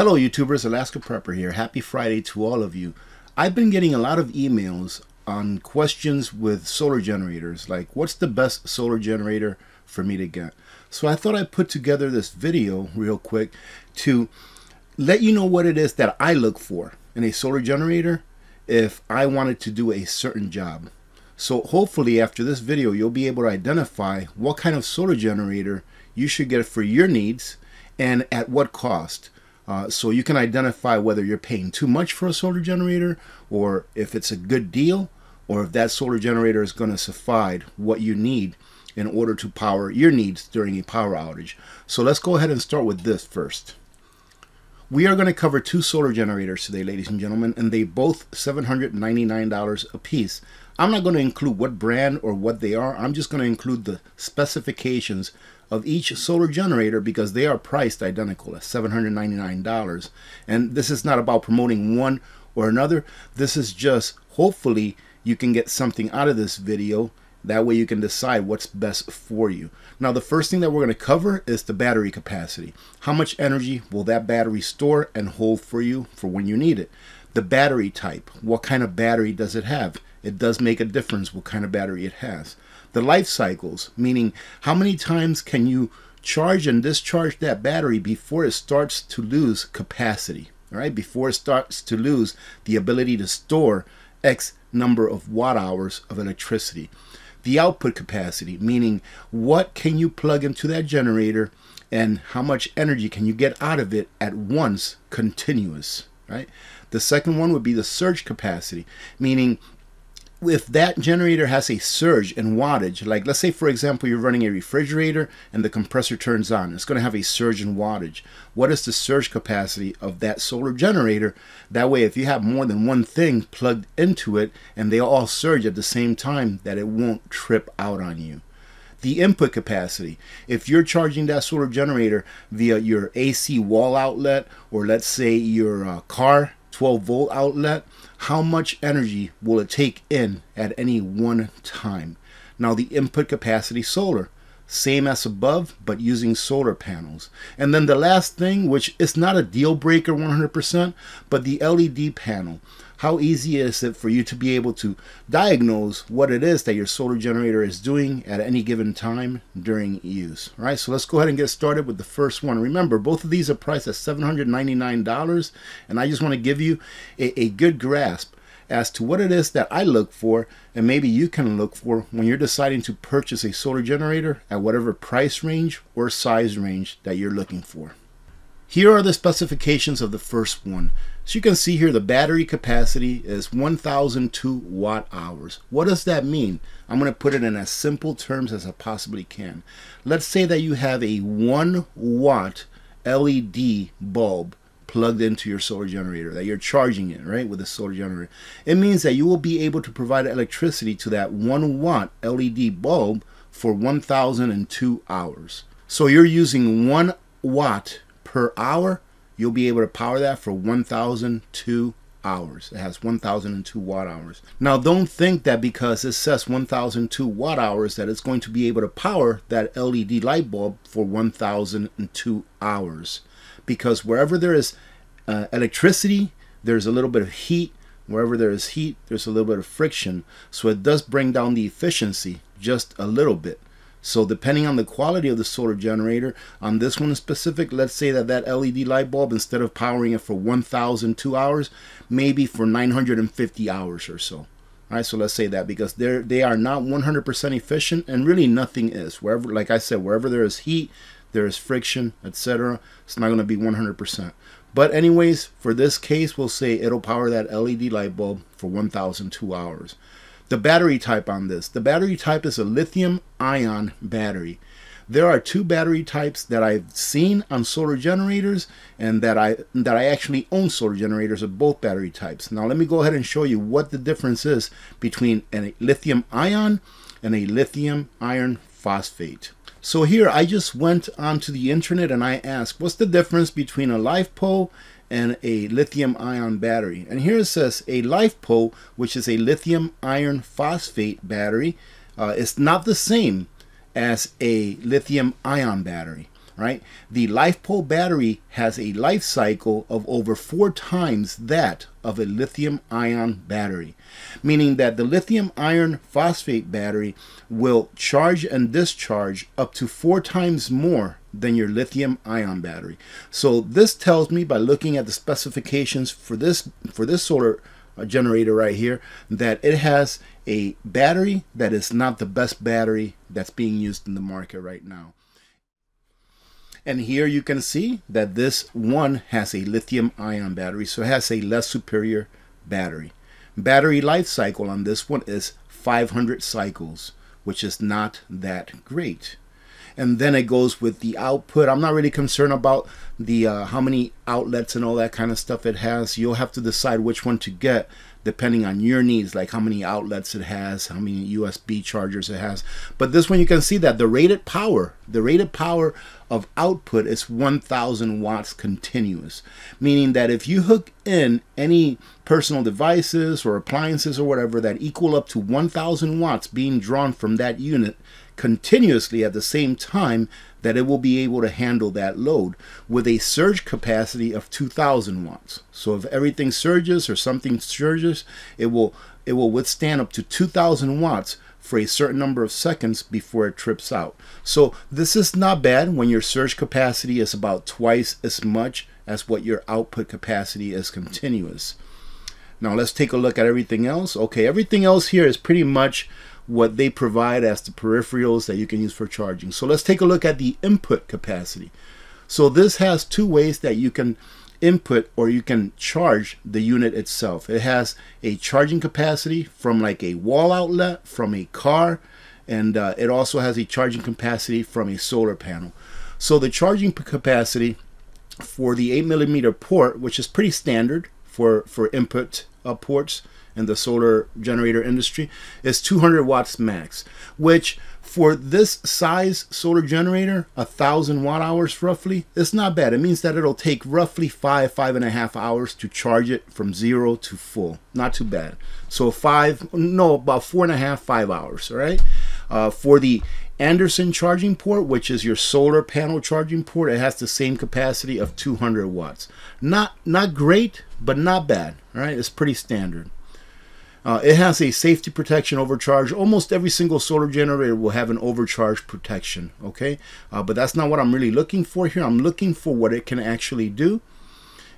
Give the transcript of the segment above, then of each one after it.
Hello YouTubers, Alaska Prepper here. Happy Friday to all of you. I've been getting a lot of emails on questions with solar generators, like what's the best solar generator for me to get. So I thought I'd put together this video real quick to let you know what it is that I look for in a solar generator if I wanted to do a certain job. So hopefully after this video you'll be able to identify what kind of solar generator you should get for your needs and at what cost. Uh, so you can identify whether you're paying too much for a solar generator or if it's a good deal or if that solar generator is going to suffice what you need in order to power your needs during a power outage. So let's go ahead and start with this first. We are going to cover two solar generators today, ladies and gentlemen, and they both $799 a piece. I'm not going to include what brand or what they are. I'm just going to include the specifications of each solar generator because they are priced identical at $799. And this is not about promoting one or another. This is just hopefully you can get something out of this video. That way you can decide what's best for you. Now the first thing that we're going to cover is the battery capacity. How much energy will that battery store and hold for you for when you need it? The battery type. What kind of battery does it have? It does make a difference what kind of battery it has the life cycles, meaning how many times can you charge and discharge that battery before it starts to lose capacity, right? Before it starts to lose the ability to store X number of watt hours of electricity. The output capacity, meaning what can you plug into that generator and how much energy can you get out of it at once continuous, right? The second one would be the surge capacity, meaning if that generator has a surge in wattage, like let's say for example you're running a refrigerator and the compressor turns on, it's going to have a surge in wattage. What is the surge capacity of that solar generator? That way if you have more than one thing plugged into it and they all surge at the same time that it won't trip out on you. The input capacity, if you're charging that solar generator via your AC wall outlet or let's say your uh, car 12 volt outlet, how much energy will it take in at any one time? Now the input capacity solar, same as above, but using solar panels. And then the last thing, which is not a deal breaker 100%, but the LED panel. How easy is it for you to be able to diagnose what it is that your solar generator is doing at any given time during use? All right so let's go ahead and get started with the first one. Remember both of these are priced at $799 and I just want to give you a, a good grasp as to what it is that I look for and maybe you can look for when you're deciding to purchase a solar generator at whatever price range or size range that you're looking for. Here are the specifications of the first one. So you can see here the battery capacity is 1002 watt hours. What does that mean? I'm going to put it in as simple terms as I possibly can. Let's say that you have a 1 watt LED bulb plugged into your solar generator, that you're charging it, right, with a solar generator. It means that you will be able to provide electricity to that 1 watt LED bulb for 1002 hours. So you're using 1 watt per hour, you'll be able to power that for 1,002 hours. It has 1,002 watt hours. Now don't think that because it says 1,002 watt hours that it's going to be able to power that LED light bulb for 1,002 hours. Because wherever there is uh, electricity, there's a little bit of heat. Wherever there is heat, there's a little bit of friction. So it does bring down the efficiency just a little bit. So depending on the quality of the solar generator, on this one specific, let's say that that LED light bulb, instead of powering it for 1,002 hours, maybe for 950 hours or so. All right, so let's say that because they're they are not 100% efficient, and really nothing is. Wherever, like I said, wherever there is heat, there is friction, etc. It's not going to be 100%. But anyways, for this case, we'll say it'll power that LED light bulb for 1,002 hours. The battery type on this. The battery type is a lithium ion battery. There are two battery types that I've seen on solar generators and that I that I actually own solar generators of both battery types. Now let me go ahead and show you what the difference is between a lithium ion and a lithium iron phosphate. So here I just went onto the internet and I asked what's the difference between a LiFePO and a lithium ion battery. And here it says a LiFePO, which is a lithium iron phosphate battery, uh, is not the same as a lithium ion battery. Right? The LiFePO battery has a life cycle of over four times that of a lithium ion battery, meaning that the lithium iron phosphate battery will charge and discharge up to four times more than your lithium ion battery. So this tells me by looking at the specifications for this for this solar uh, generator right here that it has a battery that is not the best battery that's being used in the market right now. And here you can see that this one has a lithium ion battery, so it has a less superior battery. Battery life cycle on this one is 500 cycles, which is not that great. And then it goes with the output. I'm not really concerned about the uh, how many outlets and all that kind of stuff it has. You'll have to decide which one to get depending on your needs, like how many outlets it has, how many USB chargers it has. But this one you can see that the rated power, the rated power of output is 1000 watts continuous, meaning that if you hook in any personal devices or appliances or whatever that equal up to 1000 watts being drawn from that unit continuously at the same time, that it will be able to handle that load with a surge capacity of 2000 watts. So if everything surges or something surges, it will it will withstand up to 2000 watts for a certain number of seconds before it trips out. So this is not bad when your surge capacity is about twice as much as what your output capacity is continuous. Now let's take a look at everything else. Okay, everything else here is pretty much what they provide as the peripherals that you can use for charging. So let's take a look at the input capacity. So this has two ways that you can input or you can charge the unit itself. It has a charging capacity from like a wall outlet, from a car, and uh, it also has a charging capacity from a solar panel. So the charging capacity for the 8 millimeter port, which is pretty standard for, for input uh, ports, in the solar generator industry is 200 watts max, which for this size solar generator, a thousand watt hours roughly, it's not bad. It means that it'll take roughly five, five and a half hours to charge it from zero to full. Not too bad. So five, no, about four and a half, five hours, all right? Uh, for the Anderson charging port, which is your solar panel charging port, it has the same capacity of 200 watts. Not not great, but not bad. All right, it's pretty standard. Uh, it has a safety protection overcharge. Almost every single solar generator will have an overcharge protection, okay? Uh, but that's not what I'm really looking for here. I'm looking for what it can actually do.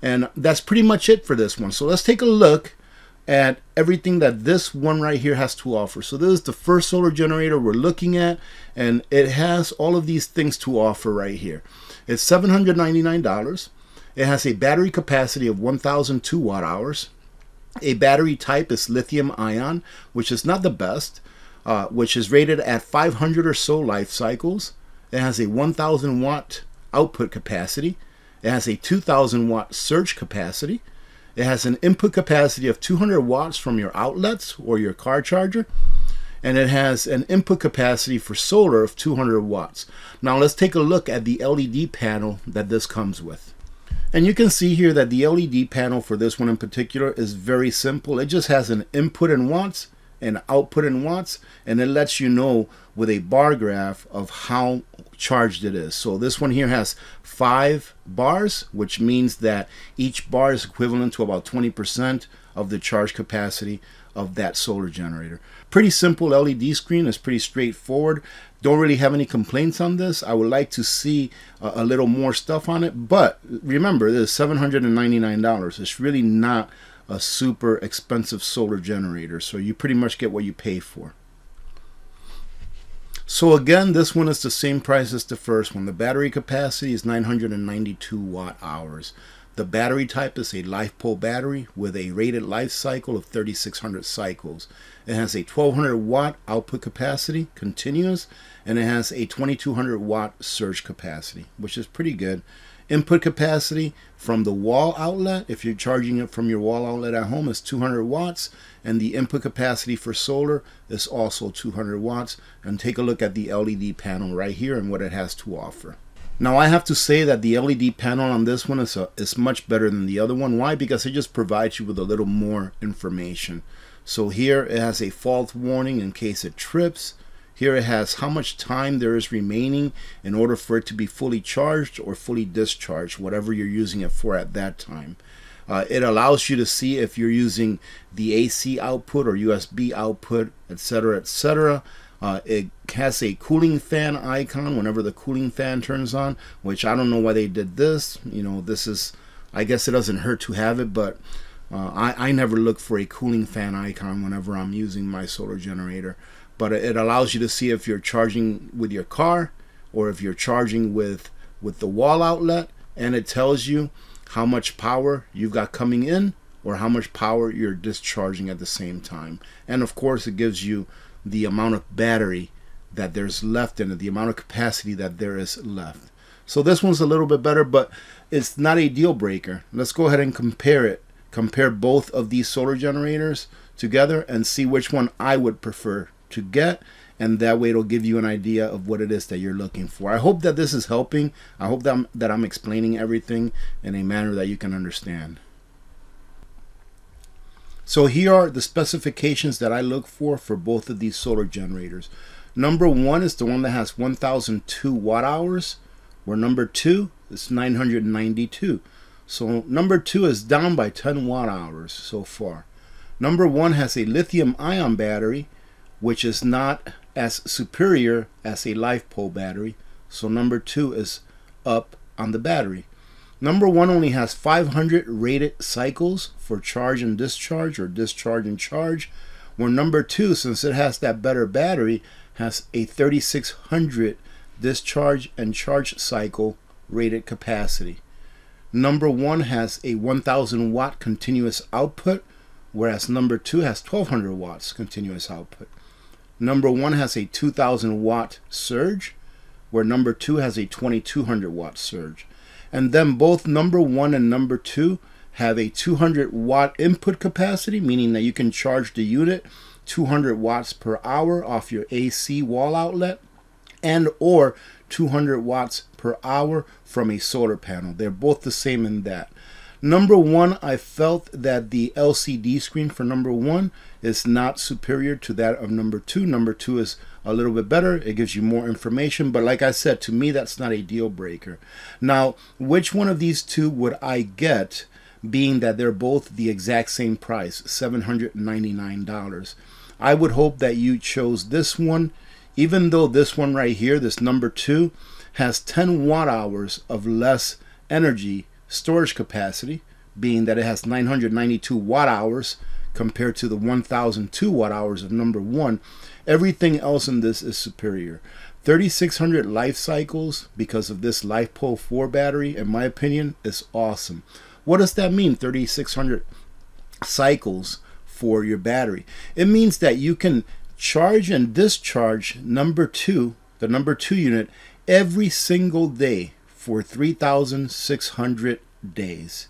And that's pretty much it for this one. So let's take a look at everything that this one right here has to offer. So this is the first solar generator we're looking at, and it has all of these things to offer right here. It's $799. It has a battery capacity of 1,002 watt hours. A battery type is lithium ion, which is not the best, uh, which is rated at 500 or so life cycles. It has a 1000 watt output capacity. It has a 2000 watt surge capacity. It has an input capacity of 200 watts from your outlets or your car charger. And it has an input capacity for solar of 200 watts. Now let's take a look at the LED panel that this comes with. And you can see here that the LED panel for this one in particular is very simple. It just has an input in watts and output in watts and it lets you know with a bar graph of how charged it is. So this one here has five bars, which means that each bar is equivalent to about 20% of the charge capacity of that solar generator. Pretty simple LED screen, it's pretty straightforward. Don't really have any complaints on this. I would like to see a, a little more stuff on it, but remember, this is $799. It's really not a super expensive solar generator, so you pretty much get what you pay for. So again, this one is the same price as the first one. The battery capacity is 992 watt hours. The battery type is a LiFePO battery with a rated life cycle of 3600 cycles. It has a 1200 watt output capacity, continuous, and it has a 2200 watt surge capacity, which is pretty good. Input capacity from the wall outlet, if you're charging it from your wall outlet at home, is 200 watts, and the input capacity for solar is also 200 watts. And take a look at the LED panel right here and what it has to offer. Now I have to say that the LED panel on this one is, a, is much better than the other one. Why? Because it just provides you with a little more information. So here it has a fault warning in case it trips. Here it has how much time there is remaining in order for it to be fully charged or fully discharged, whatever you're using it for at that time. Uh, it allows you to see if you're using the AC output or USB output, etc., etc. Uh, it has a cooling fan icon whenever the cooling fan turns on, which I don't know why they did this. You know, this is, I guess it doesn't hurt to have it, but uh, I, I never look for a cooling fan icon whenever I'm using my solar generator but it allows you to see if you're charging with your car or if you're charging with with the wall outlet and it tells you how much power you've got coming in or how much power you're discharging at the same time and of course it gives you the amount of battery that there's left in it the amount of capacity that there is left so this one's a little bit better but it's not a deal breaker let's go ahead and compare it compare both of these solar generators together and see which one I would prefer to get and that way it'll give you an idea of what it is that you're looking for. I hope that this is helping. I hope that I'm, that I'm explaining everything in a manner that you can understand. So here are the specifications that I look for for both of these solar generators. Number one is the one that has 1002 watt hours, where number two is 992. So number two is down by 10 watt hours so far. Number one has a lithium ion battery which is not as superior as a LiFePO battery. So number two is up on the battery. Number one only has 500 rated cycles for charge and discharge or discharge and charge, where number two, since it has that better battery, has a 3600 discharge and charge cycle rated capacity. Number one has a 1000 watt continuous output, whereas number two has 1200 watts continuous output. Number one has a 2000 watt surge, where number two has a 2200 watt surge. And then both number one and number two have a 200 watt input capacity, meaning that you can charge the unit 200 watts per hour off your AC wall outlet and or 200 watts per hour from a solar panel. They're both the same in that. Number one, I felt that the LCD screen for number one is not superior to that of number two. Number two is a little bit better. It gives you more information. But like I said, to me, that's not a deal breaker. Now, which one of these two would I get, being that they're both the exact same price, $799? I would hope that you chose this one, even though this one right here, this number two, has 10 watt hours of less energy storage capacity, being that it has 992 watt hours compared to the 1002 watt hours of number one. Everything else in this is superior. 3600 life cycles because of this LiFePO 4 battery, in my opinion, is awesome. What does that mean, 3600 cycles for your battery? It means that you can charge and discharge number two, the number two unit, every single day for 3,600 days.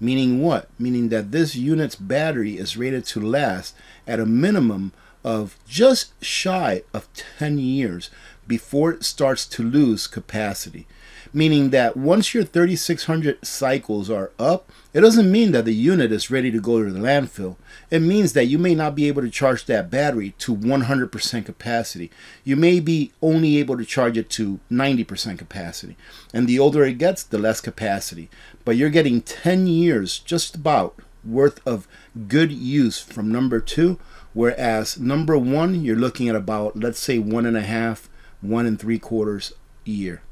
Meaning what? Meaning that this unit's battery is rated to last at a minimum of just shy of 10 years before it starts to lose capacity meaning that once your 3600 cycles are up, it doesn't mean that the unit is ready to go to the landfill. It means that you may not be able to charge that battery to 100% capacity. You may be only able to charge it to 90% capacity. And the older it gets, the less capacity. But you're getting 10 years just about worth of good use from number two, whereas number one, you're looking at about, let's say, one and a half, one and three quarters year.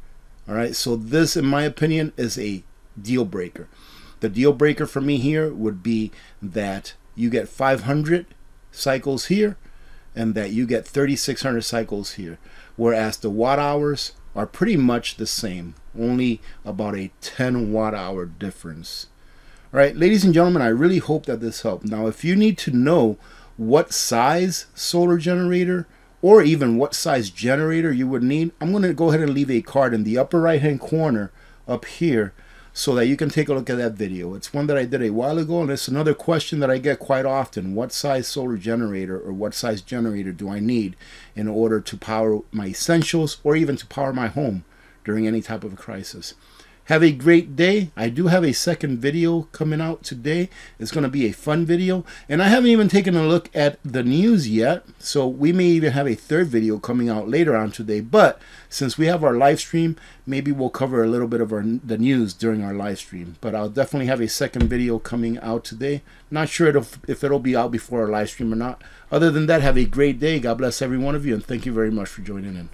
All right, so this, in my opinion, is a deal breaker. The deal breaker for me here would be that you get 500 cycles here and that you get 3600 cycles here, whereas the watt hours are pretty much the same, only about a 10 watt hour difference. All right, ladies and gentlemen, I really hope that this helped. Now, if you need to know what size solar generator or even what size generator you would need, I'm going to go ahead and leave a card in the upper right hand corner up here so that you can take a look at that video. It's one that I did a while ago and it's another question that I get quite often. What size solar generator or what size generator do I need in order to power my essentials or even to power my home during any type of a crisis? Have a great day. I do have a second video coming out today. It's going to be a fun video. And I haven't even taken a look at the news yet. So we may even have a third video coming out later on today. But since we have our live stream, maybe we'll cover a little bit of our, the news during our live stream. But I'll definitely have a second video coming out today. Not sure if, if it'll be out before our live stream or not. Other than that, have a great day. God bless every one of you. And thank you very much for joining in.